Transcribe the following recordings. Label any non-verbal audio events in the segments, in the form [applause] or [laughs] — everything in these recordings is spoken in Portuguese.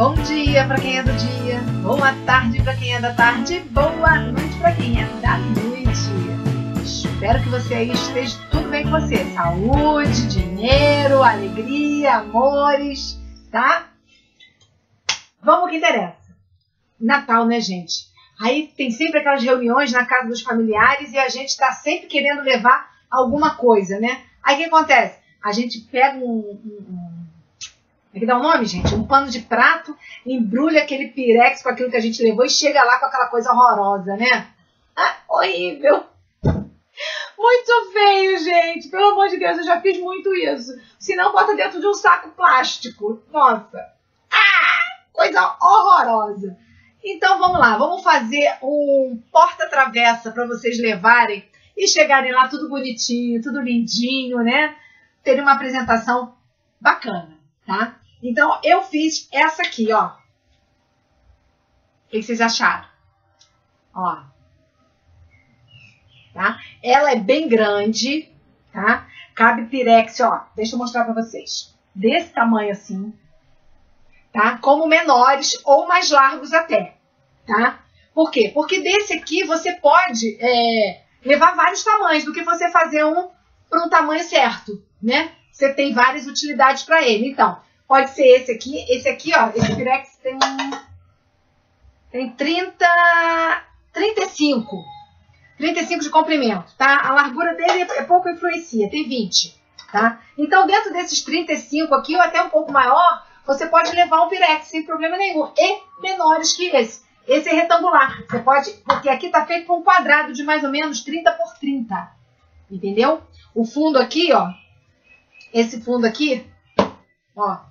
Bom dia para quem é do dia, boa tarde para quem é da tarde, boa noite para quem é da noite. Espero que você aí esteja tudo bem com você. Saúde, dinheiro, alegria, amores, tá? Vamos ao que interessa. Natal, né, gente? Aí tem sempre aquelas reuniões na casa dos familiares e a gente está sempre querendo levar alguma coisa, né? Aí o que acontece? A gente pega um, um, um é que o um nome, gente? Um pano de prato, embrulha aquele pirex com aquilo que a gente levou e chega lá com aquela coisa horrorosa, né? Ah, horrível! Muito feio, gente! Pelo amor de Deus, eu já fiz muito isso. Se não, bota dentro de um saco plástico. Nossa! Ah! Coisa horrorosa! Então vamos lá, vamos fazer um porta-travessa para vocês levarem e chegarem lá tudo bonitinho, tudo lindinho, né? Terem uma apresentação bacana, tá? Então, eu fiz essa aqui, ó. O que vocês acharam? Ó. Tá? Ela é bem grande, tá? Cabe pirex, ó. Deixa eu mostrar pra vocês. Desse tamanho assim, tá? Como menores ou mais largos até, tá? Por quê? Porque desse aqui você pode é, levar vários tamanhos do que você fazer um para um tamanho certo, né? Você tem várias utilidades para ele. Então, Pode ser esse aqui. Esse aqui, ó, esse Pirex tem, tem 30, 35. 35 de comprimento, tá? A largura dele é pouco influencia, tem 20, tá? Então, dentro desses 35 aqui, ou até um pouco maior, você pode levar um Pirex sem problema nenhum. E menores que esse. Esse é retangular. Você pode, porque aqui tá feito com um quadrado de mais ou menos 30 por 30. Entendeu? O fundo aqui, ó. Esse fundo aqui, ó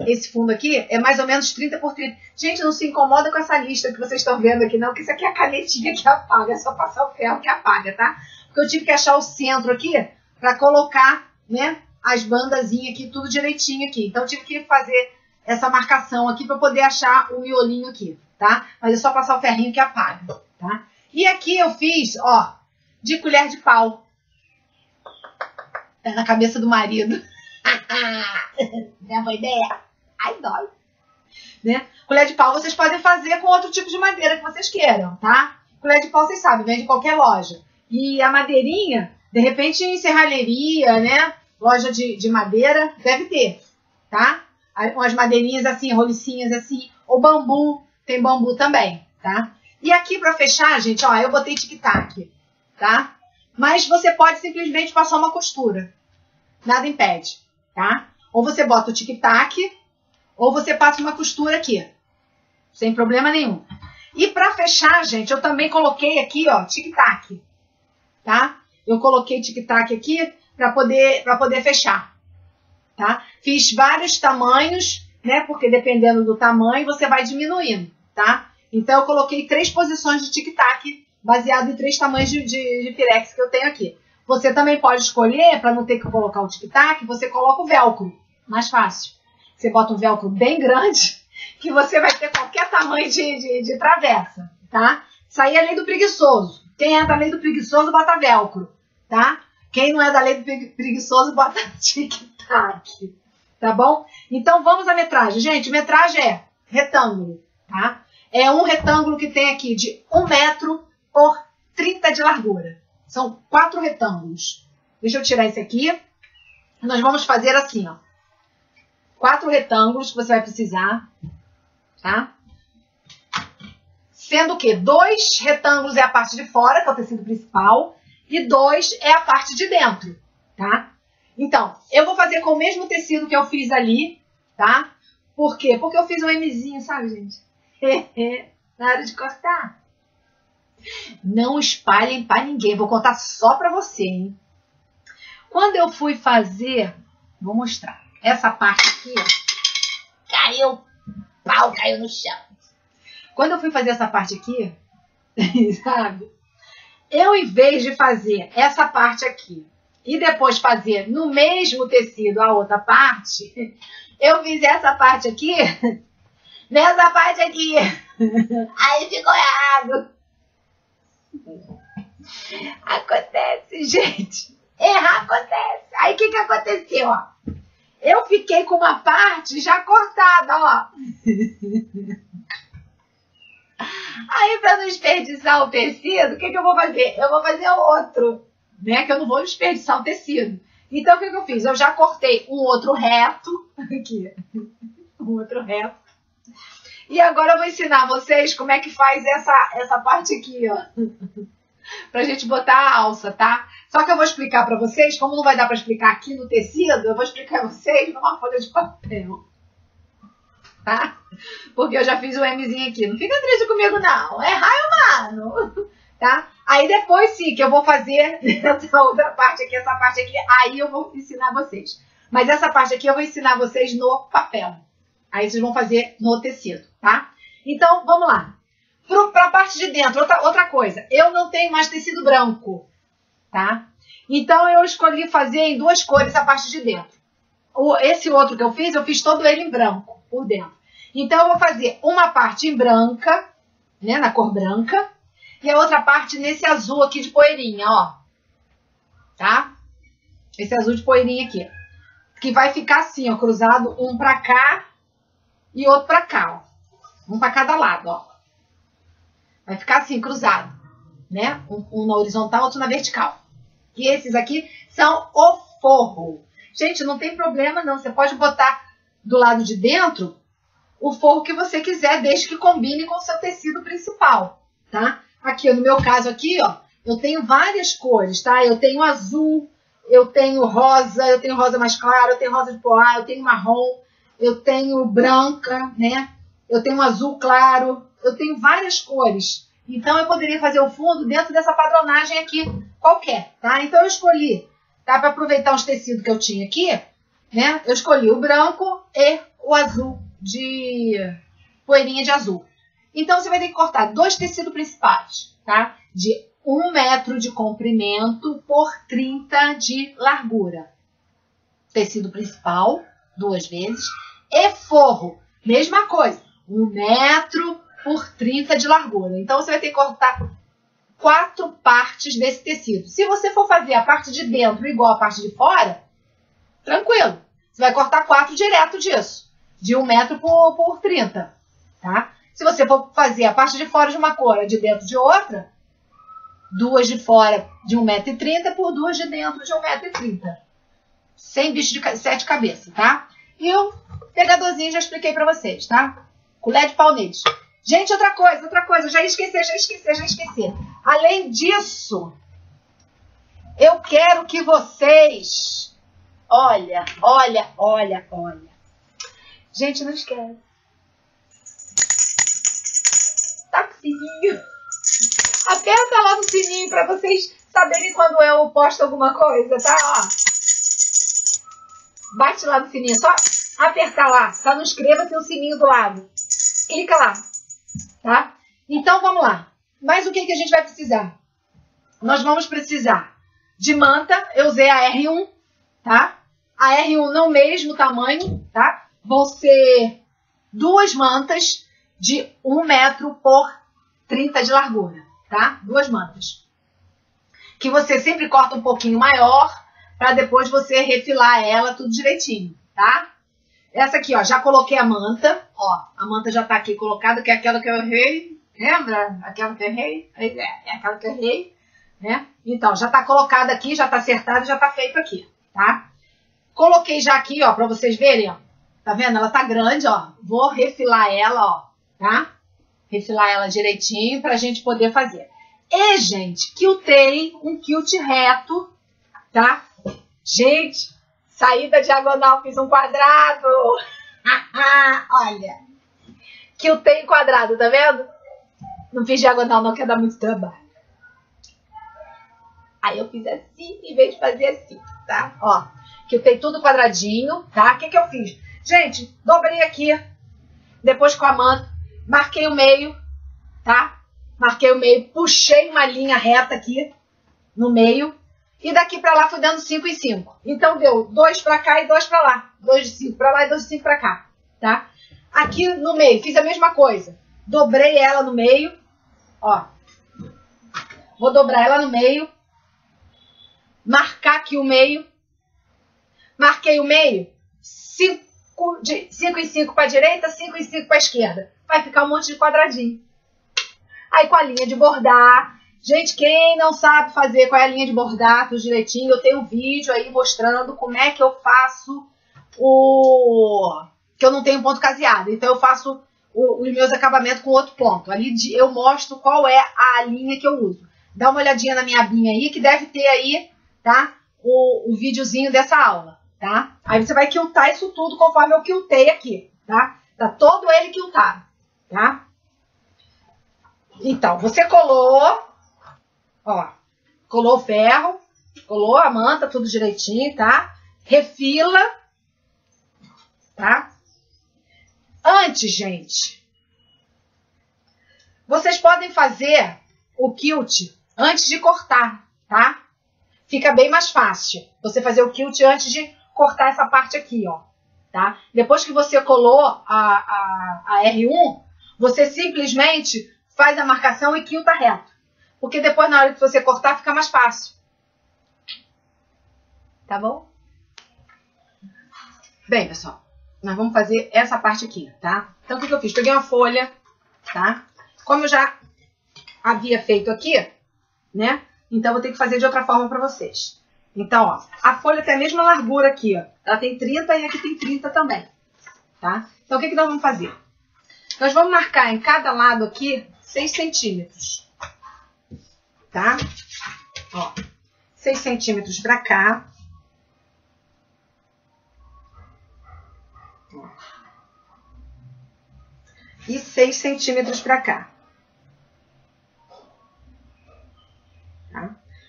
esse fundo aqui é mais ou menos 30 por 30. Gente, não se incomoda com essa lista que vocês estão vendo aqui, não, que isso aqui é a canetinha que apaga, é só passar o ferro que apaga, tá? Porque eu tive que achar o centro aqui para colocar, né, as bandazinhas aqui, tudo direitinho aqui. Então, tive que fazer essa marcação aqui para poder achar o miolinho aqui, tá? Mas é só passar o ferrinho que apaga, tá? E aqui eu fiz, ó, de colher de pau. Tá na cabeça do marido. [laughs] Minha boa ideia. Ai, dói. Né? Colher de pau vocês podem fazer com outro tipo de madeira que vocês queiram, tá? Colher de pau, vocês sabem, vem de qualquer loja. E a madeirinha, de repente em serralheria, né? Loja de, de madeira, deve ter, tá? Umas madeirinhas assim, rolicinhas assim. Ou bambu, tem bambu também, tá? E aqui para fechar, gente, ó, eu botei tic-tac, tá? Mas você pode simplesmente passar uma costura. Nada impede, tá? Ou você bota o tic-tac ou você passa uma costura aqui, sem problema nenhum. E para fechar, gente, eu também coloquei aqui, ó, tic-tac, tá? Eu coloquei tic-tac aqui para poder, para poder fechar, tá? Fiz vários tamanhos, né? Porque dependendo do tamanho, você vai diminuindo, tá? Então, eu coloquei três posições de tic-tac, baseado em três tamanhos de, de, de pirex que eu tenho aqui. Você também pode escolher, para não ter que colocar o tic-tac, você coloca o velcro, mais fácil. Você bota um velcro bem grande, [laughs] que você vai ter qualquer tamanho de, de, de travessa, tá? Isso aí é lei do preguiçoso. Quem é da lei do preguiçoso, bota velcro, tá? Quem não é da lei do preguiçoso, [laughs] bota tic-tac, tá bom? Então vamos à metragem. Gente, metragem é retângulo, tá? É um retângulo que tem aqui de 1 metro por 30 de largura. São quatro retângulos. Deixa eu tirar esse aqui. Nós vamos fazer assim, ó quatro retângulos que você vai precisar, tá? Sendo que dois retângulos é a parte de fora, que é o tecido principal, e dois é a parte de dentro, tá? Então, eu vou fazer com o mesmo tecido que eu fiz ali, tá? Por quê? Porque eu fiz um Mzinho, sabe, gente? [laughs] Na hora de cortar. Não espalhem para ninguém. Vou contar só para você, hein? Quando eu fui fazer, vou mostrar essa parte aqui, ó, caiu, pau caiu no chão. Quando eu fui fazer essa parte aqui, [laughs] sabe? Eu, em vez de fazer essa parte aqui e depois fazer no mesmo tecido a outra parte, [laughs] eu fiz essa parte aqui [laughs] nessa parte aqui. Aí ficou errado. Acontece, gente. Errar acontece. Aí o que, que aconteceu? Ó? Eu fiquei com uma parte já cortada, ó. [laughs] Aí, para não desperdiçar o tecido, o que, que eu vou fazer? Eu vou fazer outro, né? Que eu não vou desperdiçar o tecido. Então, o que, que eu fiz? Eu já cortei um outro reto, [laughs] aqui, um outro reto. E agora eu vou ensinar vocês como é que faz essa, essa parte aqui, ó. [laughs] [laughs] pra gente botar a alça, tá? Só que eu vou explicar para vocês, como não vai dar para explicar aqui no tecido, eu vou explicar a vocês numa folha de papel tá? Porque eu já fiz o Mzinho aqui. Não fica triste comigo, não. É raio humano, [laughs] tá? Aí depois sim, que eu vou fazer [laughs] essa outra parte aqui, essa parte aqui, aí eu vou ensinar vocês. Mas essa parte aqui eu vou ensinar vocês no papel. Aí vocês vão fazer no tecido, tá? Então, vamos lá. Para a parte de dentro, outra, outra coisa. Eu não tenho mais tecido branco, tá? Então, eu escolhi fazer em duas cores a parte de dentro. O, esse outro que eu fiz, eu fiz todo ele em branco por dentro. Então, eu vou fazer uma parte em branca, né, na cor branca, e a outra parte nesse azul aqui de poeirinha, ó. Tá? Esse azul de poeirinha aqui. Que vai ficar assim, ó, cruzado um pra cá e outro pra cá, ó. Um pra cada lado, ó. Vai ficar assim, cruzado, né? Um, um na horizontal, outro na vertical. E esses aqui são o forro. Gente, não tem problema não. Você pode botar do lado de dentro o forro que você quiser, desde que combine com o seu tecido principal, tá? Aqui, no meu caso aqui, ó, eu tenho várias cores, tá? Eu tenho azul, eu tenho rosa, eu tenho rosa mais clara, eu tenho rosa de poá, eu tenho marrom, eu tenho branca, né? Eu tenho azul claro, eu tenho várias cores. Então, eu poderia fazer o fundo dentro dessa padronagem aqui, qualquer, tá? Então, eu escolhi, tá? Para aproveitar os tecidos que eu tinha aqui, né? Eu escolhi o branco e o azul de poeirinha de azul. Então, você vai ter que cortar dois tecidos principais, tá? De 1 metro de comprimento por 30 de largura. Tecido principal, duas vezes. E forro, mesma coisa. 1 metro por 30 de largura. Então, você vai ter que cortar quatro partes desse tecido. Se você for fazer a parte de dentro igual a parte de fora, tranquilo. Você vai cortar quatro direto disso, de 1 metro por, por 30, tá? Se você for fazer a parte de fora de uma cor, a de dentro de outra, duas de fora de 1,30m por duas de dentro de 1,30m. Sem bicho de sete cabeças, tá? E o pegadorzinho já expliquei pra vocês, tá? Colher de neles. Gente, outra coisa, outra coisa, já esqueci, já esqueci, já esqueci. Além disso, eu quero que vocês Olha, olha, olha, olha. Gente, não esquece. Tá sininho. Aperta lá no sininho para vocês saberem quando eu posto alguma coisa, tá? Ó. Bate lá no sininho, só apertar lá. Só não inscreva, tem o sininho do lado. Clica lá, tá? Então vamos lá. Mas o que, que a gente vai precisar? Nós vamos precisar de manta. Eu usei a R1, tá? A R1 não mesmo tamanho, tá? Vão ser duas mantas de 1 metro por 30 de largura, tá? Duas mantas. Que você sempre corta um pouquinho maior para depois você refilar ela tudo direitinho, tá? Essa aqui, ó, já coloquei a manta, ó, a manta já tá aqui colocada, que é aquela que eu errei, lembra? Aquela que eu errei? É, é aquela que eu errei, né? Então, já tá colocada aqui, já tá acertado, já tá feito aqui, tá? Coloquei já aqui, ó, pra vocês verem, ó. Tá vendo? Ela tá grande, ó. Vou refilar ela, ó, tá? Refilar ela direitinho pra gente poder fazer. E, gente, quiltei um quilt reto, tá? Gente, saída diagonal, fiz um quadrado. [laughs] Olha. Quiltei quadrado, tá vendo? Não fiz diagonal não, quer dar muito trabalho. Aí eu fiz assim, em vez de fazer assim, tá? Ó que tem tudo quadradinho, tá? O que, que eu fiz? Gente, dobrei aqui, depois com a manta, marquei o meio, tá? Marquei o meio, puxei uma linha reta aqui no meio e daqui para lá fui dando 5 e 5. Então deu 2 para cá e 2 para lá. 2 de 5 para lá e 2 de 5 para cá, tá? Aqui no meio, fiz a mesma coisa. Dobrei ela no meio, ó. Vou dobrar ela no meio, marcar aqui o meio Marquei o meio, se de 5 em 5 para a direita, 5 em 5 para esquerda. Vai ficar um monte de quadradinho. Aí com a linha de bordar. Gente, quem não sabe fazer com a linha de bordar, tudo direitinho, eu tenho um vídeo aí mostrando como é que eu faço o... que eu não tenho ponto caseado. Então eu faço os meus acabamentos com outro ponto. Ali eu mostro qual é a linha que eu uso. Dá uma olhadinha na minha abinha aí, que deve ter aí, tá? O, o videozinho dessa aula tá? Aí você vai quiltar isso tudo conforme eu quiltei aqui, tá? Tá todo ele quiltado, tá? Então, você colou, ó, colou o ferro, colou a manta, tudo direitinho, tá? Refila, tá? Antes, gente, vocês podem fazer o quilt antes de cortar, tá? Fica bem mais fácil você fazer o quilt antes de cortar essa parte aqui, ó. Tá? Depois que você colou a, a, a R1, você simplesmente faz a marcação e quilta reto. Porque depois, na hora que você cortar, fica mais fácil. Tá bom? Bem, pessoal, nós vamos fazer essa parte aqui, tá? Então, o que, eu fiz? Peguei uma folha, tá? Como eu já havia feito aqui, né? Então, eu vou ter que fazer de outra forma para vocês. Então, ó, a folha tem a mesma largura aqui, ó. Ela tem 30 e aqui tem 30 também, tá? Então, o que, que nós vamos fazer? Nós vamos marcar em cada lado aqui 6 centímetros, tá? Ó, 6 centímetros pra cá. E 6 centímetros pra cá.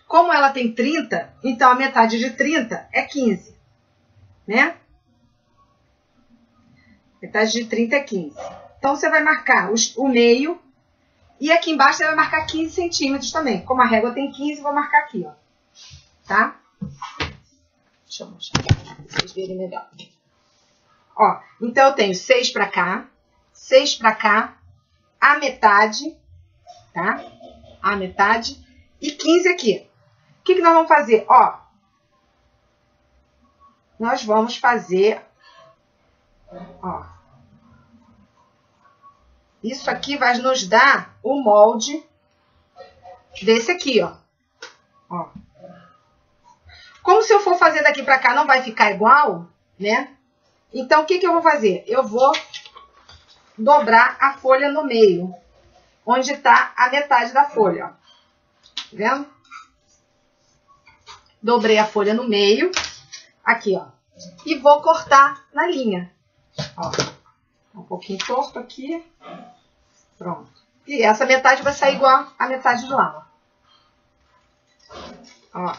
Como ela tem 30, então a metade de 30 é 15, né? Metade de 30 é 15. Então, você vai marcar os, o meio e aqui embaixo você vai marcar 15 centímetros também. Como a régua tem 15, vou marcar aqui, ó. Tá? Deixa eu mostrar para vocês verem melhor. Ó, então eu tenho 6 para cá, 6 para cá, a metade, tá? A metade e 15 aqui que, que nós vamos fazer? Ó, nós vamos fazer, ó, isso aqui vai nos dar o molde desse aqui, ó. ó. Como se eu for fazer daqui pra cá não vai ficar igual, né? Então, o que, que eu vou fazer? Eu vou dobrar a folha no meio, onde está a metade da folha, ó. Tá vendo? Dobrei a folha no meio, aqui, ó. E vou cortar na linha. Ó, um pouquinho torto aqui. Pronto. E essa metade vai sair igual a metade de lá. Ó.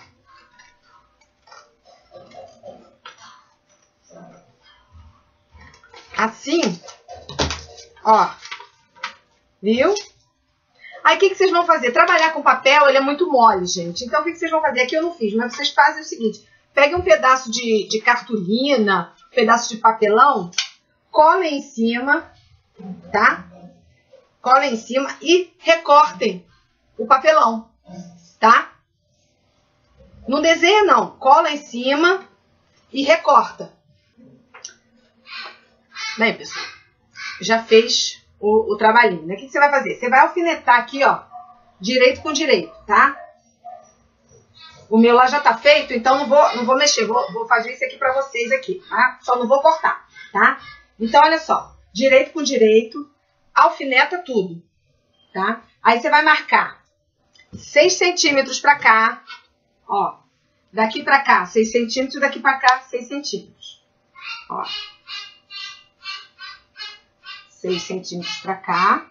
Assim, ó. Viu? Aí o que, que vocês vão fazer? Trabalhar com papel, ele é muito mole, gente. Então o que, que vocês vão fazer? Aqui eu não fiz, mas vocês fazem o seguinte: peguem um pedaço de, de cartolina, um pedaço de papelão, colem em cima, tá? Colem em cima e recortem o papelão, tá? Não desenha não, cola em cima e recorta. Bem, pessoal, já fez o, o trabalhinho, né? O que, você vai fazer? Você vai alfinetar aqui, ó, direito com direito, tá? O meu lá já tá feito, então não vou, não vou mexer, vou, vou fazer isso aqui pra vocês aqui, tá? Só não vou cortar, tá? Então, olha só, direito com direito, alfineta tudo, tá? Aí você vai marcar 6 centímetros pra cá, ó, daqui pra cá 6 centímetros, daqui pra cá 6 centímetros, ó. 6 centímetros para cá.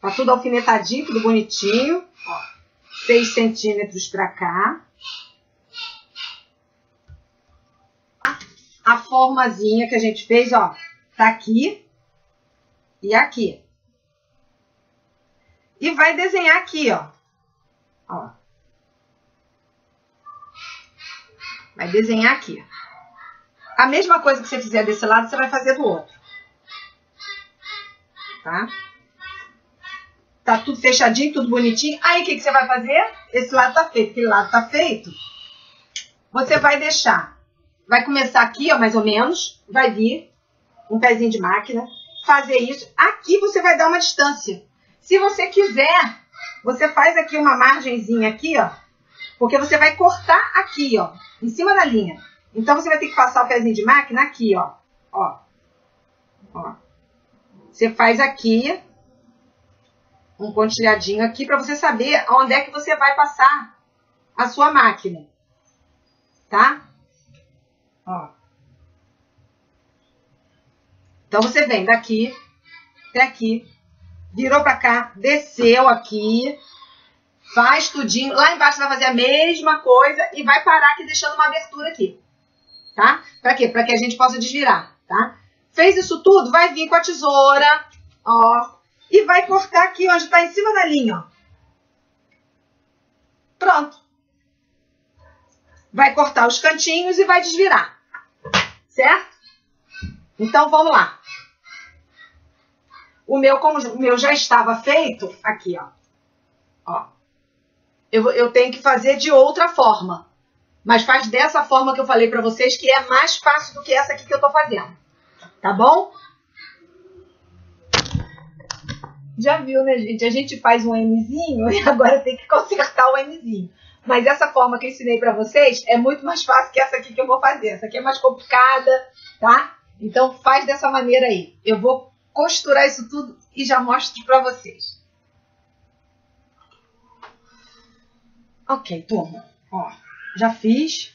Tá tudo alfinetadinho, tudo bonitinho. Ó, 6 centímetros para cá. A formazinha que a gente fez, ó, tá aqui e aqui. E vai desenhar aqui, ó. Ó. Vai desenhar aqui. A mesma coisa que você fizer desse lado, você vai fazer do outro tá? Tá tudo fechadinho, tudo bonitinho. Aí, o que, que você vai fazer? Esse lado tá feito, aquele lado tá feito. Você vai deixar. Vai começar aqui, ó, mais ou menos. Vai vir um pezinho de máquina, fazer isso. Aqui você vai dar uma distância. Se você quiser, você faz aqui uma margenzinha aqui, ó, porque você vai cortar aqui, ó, em cima da linha. Então você vai ter que passar o pezinho de máquina aqui, ó, ó, ó. Você faz aqui um pontilhadinho aqui para você saber onde é que você vai passar a sua máquina, tá? Ó. Então você vem daqui até aqui, virou para cá, desceu aqui, faz tudinho. Lá embaixo vai fazer a mesma coisa e vai parar aqui deixando uma abertura aqui, tá? Para quê? Para que a gente possa desvirar, tá? Fez isso tudo, vai vir com a tesoura, ó, e vai cortar aqui onde está em cima da linha, ó. Pronto. Vai cortar os cantinhos e vai desvirar, certo? Então vamos lá. O meu, o meu já estava feito, aqui, ó. Ó. Eu, eu tenho que fazer de outra forma. Mas faz dessa forma que eu falei para vocês, que é mais fácil do que essa aqui que eu tô fazendo. Tá bom? Já viu, né, gente? A gente faz um Mzinho [laughs] e agora tem que consertar o Mzinho. Mas essa forma que eu ensinei para vocês é muito mais fácil que essa aqui que eu vou fazer. Essa aqui é mais complicada, tá? Então faz dessa maneira aí. Eu vou costurar isso tudo e já mostro para vocês. Ok, turma. Ó, já fiz.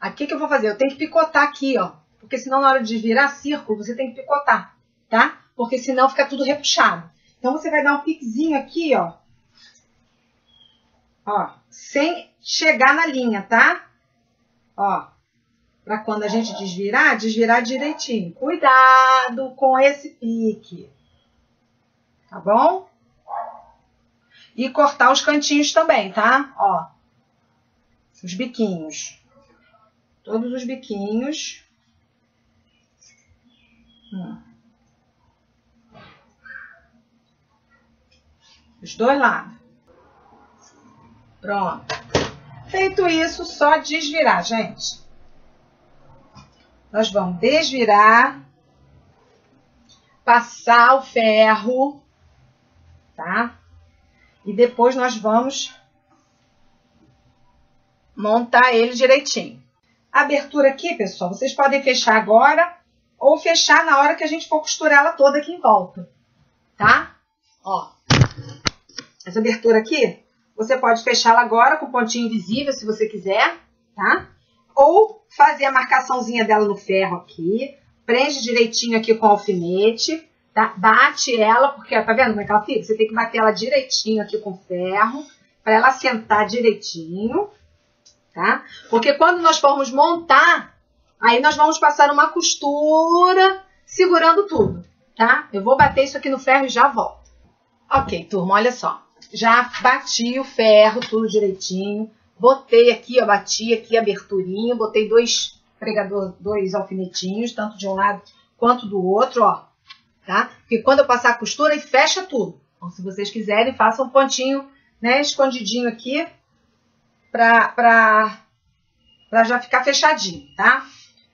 Aqui que eu vou fazer? Eu tenho que picotar aqui, ó. Porque senão na hora de virar círculo, você tem que picotar, tá? Porque senão fica tudo repuxado. Então você vai dar um piquezinho aqui, ó. Ó, sem chegar na linha, tá? Ó, para quando a gente desvirar, desvirar direitinho. Cuidado com esse pique. Tá bom? E cortar os cantinhos também, tá? Ó, os biquinhos. Todos os biquinhos. Hum. Os dois lados. Pronto. Feito isso, só desvirar, gente. Nós vamos desvirar, passar o ferro, tá? E depois nós vamos montar ele direitinho. Abertura aqui, pessoal, vocês podem fechar agora ou fechar na hora que a gente for costurar ela toda aqui em volta, tá? Ó, essa abertura aqui, você pode fechá-la agora com pontinho invisível, se você quiser, tá? Ou fazer a marcaçãozinha dela no ferro aqui, prende direitinho aqui com o alfinete, tá? Bate ela, porque, tá vendo como é que ela fica? Você tem que bater ela direitinho aqui com o ferro, para ela sentar direitinho, tá? Porque quando nós formos montar, aí nós vamos passar uma costura segurando tudo, tá? Eu vou bater isso aqui no ferro e já volto. Ok, turma, olha só. Já bati o ferro, tudo direitinho. Botei aqui, ó, bati aqui a aberturinha, botei dois pregador, dois alfinetinhos, tanto de um lado quanto do outro, ó, tá? Porque quando eu passar a costura, e fecha tudo. Então, se vocês quiserem, façam um pontinho, né, escondidinho aqui, pra, pra, pra já ficar fechadinho, tá?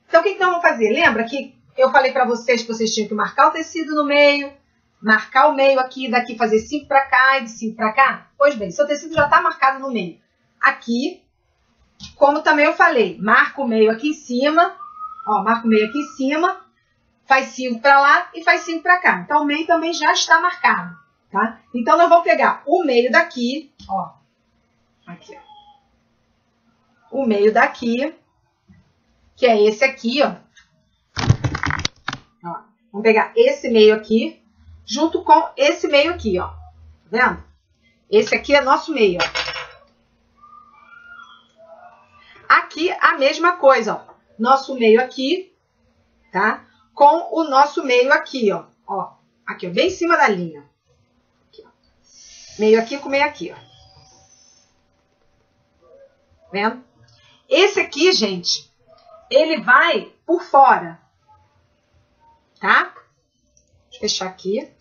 Então, o que, que nós vamos fazer? Lembra que eu falei pra vocês que vocês tinham que marcar o tecido no meio, marcar o meio aqui, daqui fazer cinco pra cá e de cinco pra cá? Pois bem, seu tecido já tá marcado no meio aqui, como também eu falei, marca o meio aqui em cima, ó, marca o meio aqui em cima, faz 5 para lá e faz 5 para cá. Então, o meio também já está marcado, tá? Então, nós vamos pegar o meio daqui, ó, aqui, ó. O meio daqui, que é esse aqui, ó. ó. Vamos pegar esse meio aqui, junto com esse meio aqui, ó. Tá vendo? Esse aqui é nosso meio, ó. Aqui a mesma coisa, ó. Nosso meio aqui, tá? Com o nosso meio aqui, ó. Ó, aqui, ó, bem em cima da linha. Aqui. Meio aqui com meio aqui, ó. Vendo? Esse aqui, gente, ele vai por fora, tá? Deixa eu fechar aqui.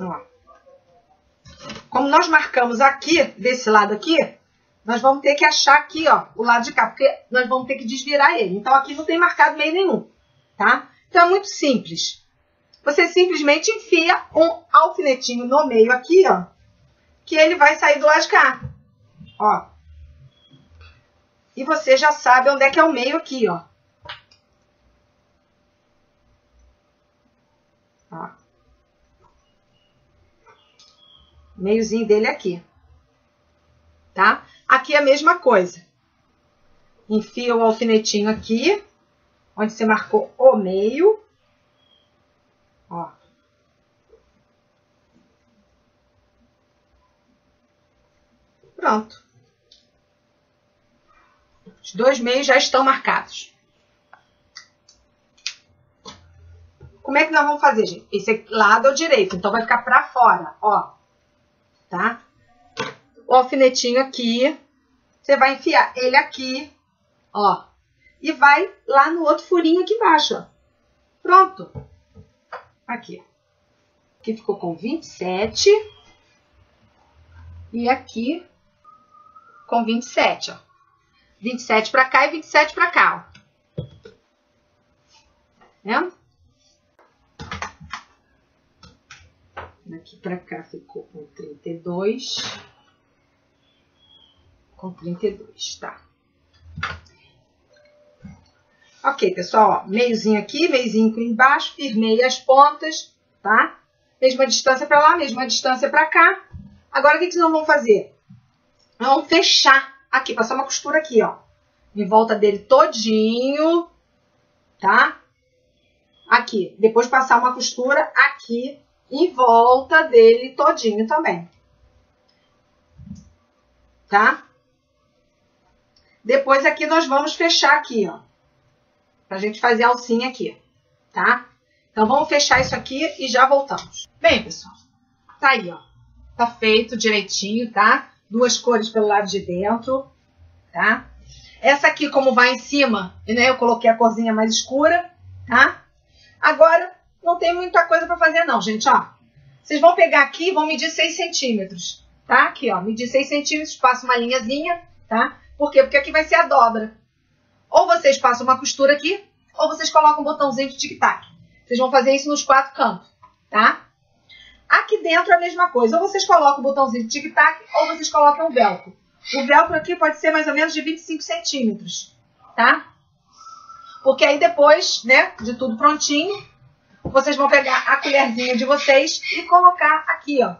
Ó. Como nós marcamos aqui, desse lado aqui, nós vamos ter que achar aqui, ó, o lado de cá, porque nós vamos ter que desvirar ele. Então, aqui não tem marcado meio nenhum, tá? Então, é muito simples. Você simplesmente enfia um alfinetinho no meio aqui, ó, que ele vai sair do lado de cá, ó. E você já sabe onde é que é o meio aqui, ó. ó. Meiozinho dele aqui, tá? Aqui é a mesma coisa. Enfia o alfinetinho aqui, onde você marcou o meio. Ó. Pronto. Os dois meios já estão marcados. Como é que nós vamos fazer, gente? Esse lado é direito, então vai ficar para fora, ó. Tá? O alfinetinho aqui, você vai enfiar ele aqui, ó, e vai lá no outro furinho aqui embaixo, ó. Pronto. Aqui. Aqui ficou com 27. E aqui com 27, ó. 27 para cá e 27 para cá, ó. Vendo? Daqui para cá ficou com 32 com 32, tá? Ok, pessoal, ó, meiozinho aqui, meiozinho aqui embaixo, firmei as pontas, tá? Mesma distância para lá, mesma distância para cá. Agora, o que, que nós vamos fazer? Nós vamos fechar aqui, passar uma costura aqui, ó. Em volta dele todinho, tá? Aqui. Depois passar uma costura aqui em volta dele todinho também. Tá? Depois aqui nós vamos fechar aqui, ó. Pra gente fazer a alcinha aqui, tá? Então, vamos fechar isso aqui e já voltamos. Bem, pessoal, tá aí, ó. Tá feito direitinho, tá? Duas cores pelo lado de dentro, tá? Essa aqui, como vai em cima, né? Eu coloquei a corzinha mais escura, tá? Agora, não tem muita coisa pra fazer não, gente, ó. Vocês vão pegar aqui e vão medir 6 centímetros, tá? Aqui, ó, medir 6 centímetros, passa uma linhazinha, tá? Por quê? Porque aqui vai ser a dobra. Ou vocês passam uma costura aqui, ou vocês colocam um botãozinho de tic-tac. Vocês vão fazer isso nos quatro cantos, tá? Aqui dentro é a mesma coisa. Ou vocês colocam o botãozinho de tic-tac, ou vocês colocam o velcro. O velcro aqui pode ser mais ou menos de 25 centímetros, tá? Porque aí depois, né, de tudo prontinho, vocês vão pegar a colherzinha de vocês e colocar aqui, ó.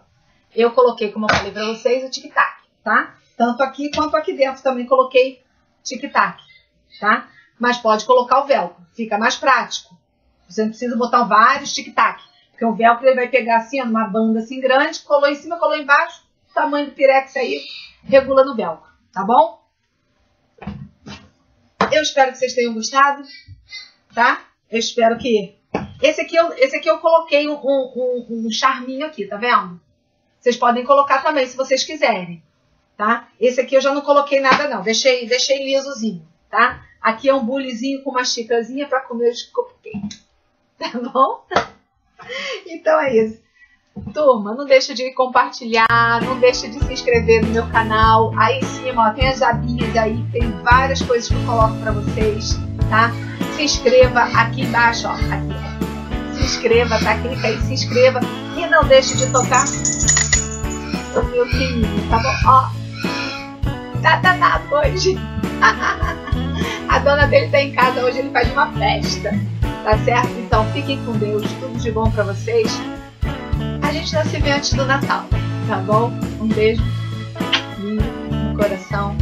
Eu coloquei, como eu falei pra vocês, o tic-tac, tá? Tanto aqui quanto aqui dentro também coloquei tic-tac, tá? Mas pode colocar o velcro, fica mais prático. Você não precisa botar vários tic-tac, porque o velcro ele vai pegar assim, uma banda assim grande, colou em cima, colou embaixo, tamanho do pirex aí, regula no velcro, tá bom? Eu espero que vocês tenham gostado, tá? Eu espero que... Esse aqui eu, esse aqui eu coloquei um, um, um charminho aqui, tá vendo? Vocês podem colocar também, se vocês quiserem tá? Esse aqui eu já não coloquei nada não, deixei, deixei lisozinho, tá? Aqui é um bulizinho com uma xícarazinha para comer os [laughs] cupcakes, tá bom? Então é isso. Turma, não deixa de compartilhar, não deixa de se inscrever no meu canal. Aí em cima, ó, tem as abinhas aí, tem várias coisas que eu coloco para vocês, tá? Se inscreva aqui embaixo, ó, aqui. Se inscreva, tá? Clica aí, se inscreva e não deixe de tocar o meu sininho, tá bom? Ó, tá danado hoje. [laughs] A dona dele tá em casa hoje, ele faz uma festa. Tá certo? Então fiquem com Deus, tudo de bom para vocês. A gente não se vê antes do Natal, tá bom? Um beijo no coração